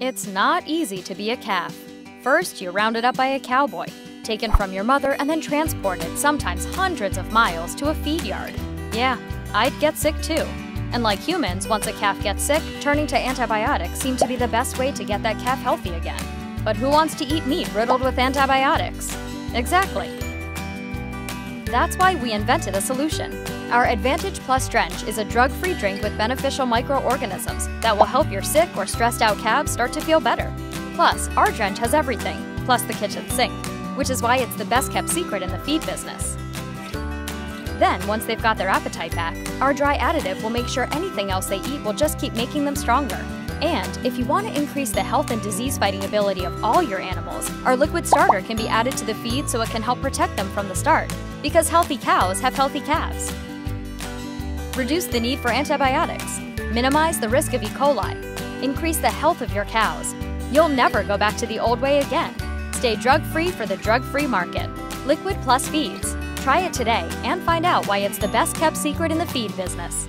It's not easy to be a calf. First, you're rounded up by a cowboy, taken from your mother, and then transported, sometimes hundreds of miles, to a feed yard. Yeah, I'd get sick too. And like humans, once a calf gets sick, turning to antibiotics seemed to be the best way to get that calf healthy again. But who wants to eat meat riddled with antibiotics? Exactly. That's why we invented a solution. Our Advantage Plus Drench is a drug free drink with beneficial microorganisms that will help your sick or stressed out calves start to feel better. Plus, our drench has everything, plus the kitchen sink, which is why it's the best kept secret in the feed business. Then, once they've got their appetite back, our dry additive will make sure anything else they eat will just keep making them stronger. And if you want to increase the health and disease fighting ability of all your animals, our liquid starter can be added to the feed so it can help protect them from the start. Because healthy cows have healthy calves. Reduce the need for antibiotics. Minimize the risk of E. coli. Increase the health of your cows. You'll never go back to the old way again. Stay drug free for the drug free market. Liquid Plus Feeds. Try it today and find out why it's the best kept secret in the feed business.